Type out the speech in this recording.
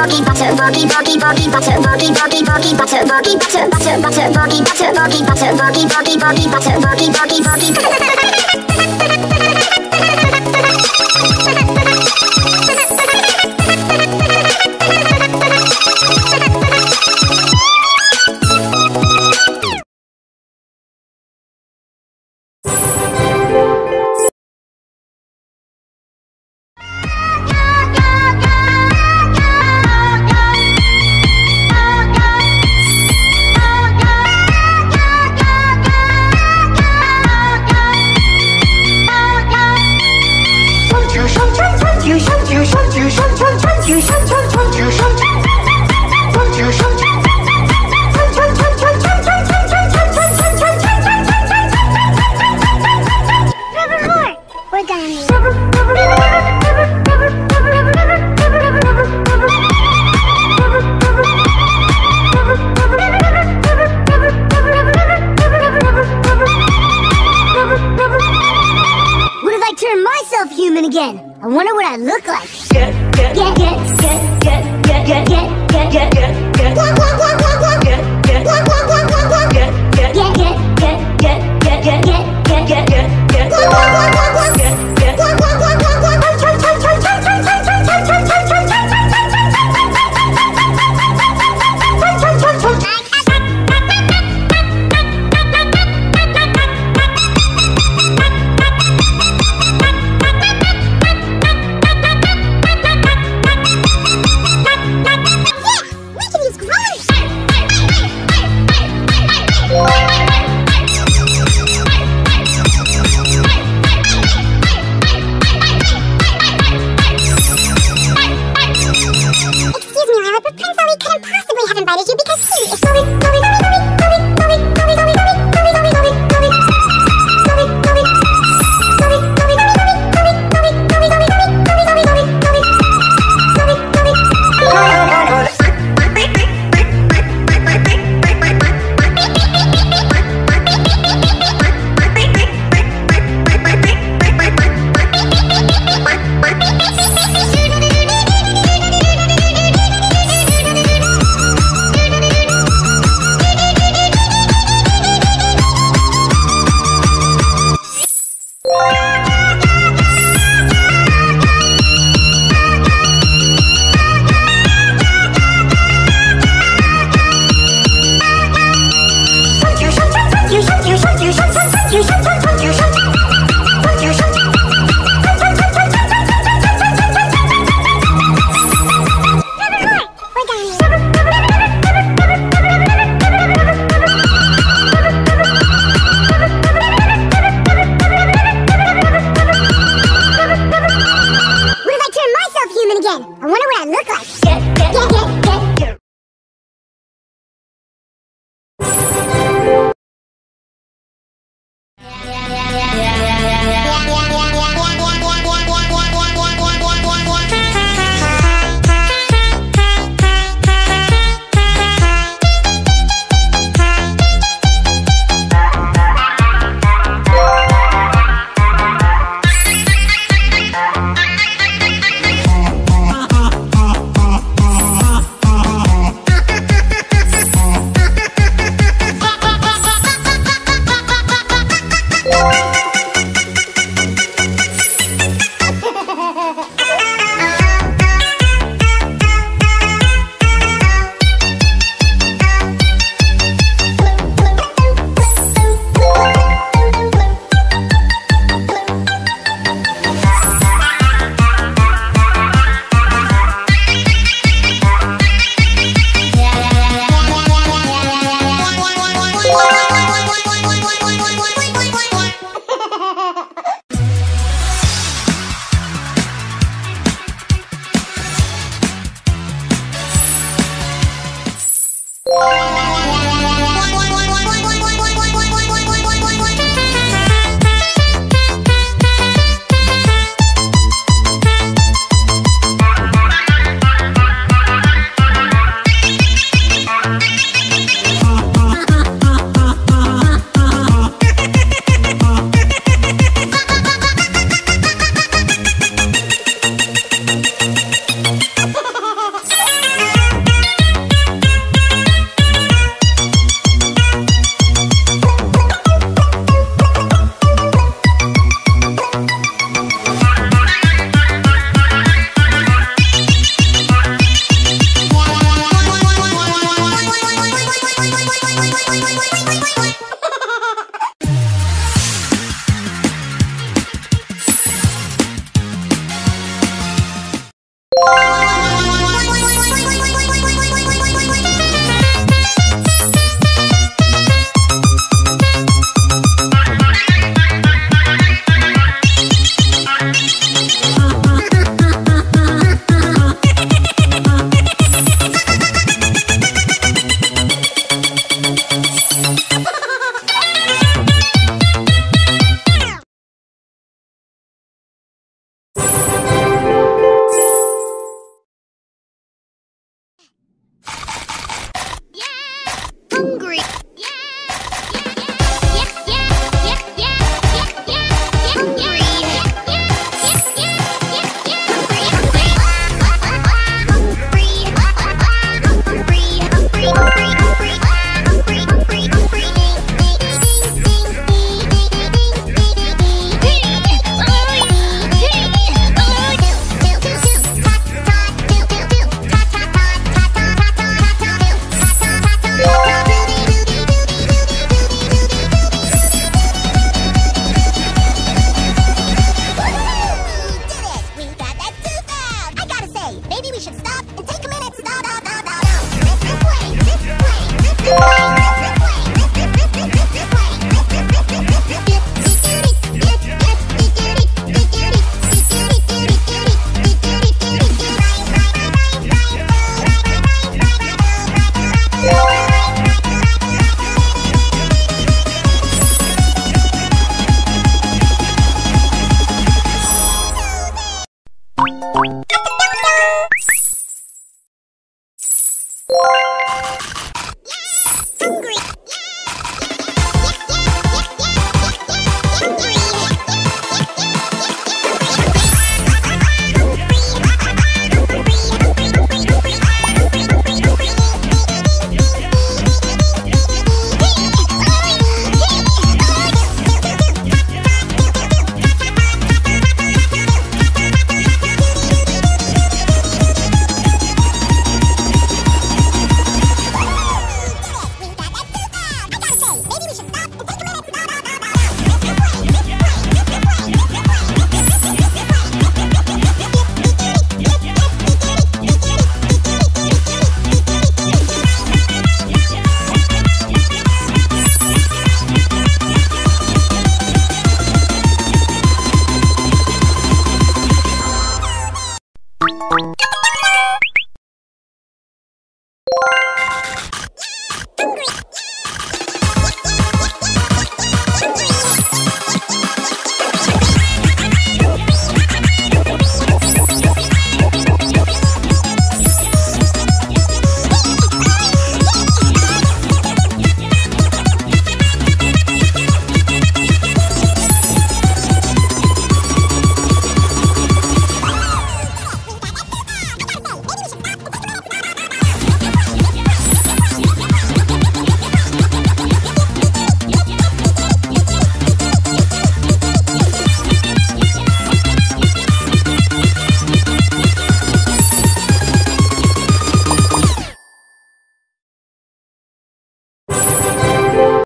boggy butter boggy boggy boggy butter boggy boggy boggy butter boggy butter butter butter boggy butter boggy butter boggy boggy boggy butter boggy boggy butter. What I turn myself human again? I wonder what I look like. Get, get, get, get, get, get, get, get, get, get, get, get. Walk, walk, walk, walk, walk. Get, get, walk, walk, walk, walk, walk. Get, get, get, get, get, get, get, get, get, get, get, get. Walk, walk, walk, walk, walk. Get, get, walk, walk, walk, walk, walk. I wonder what I look like.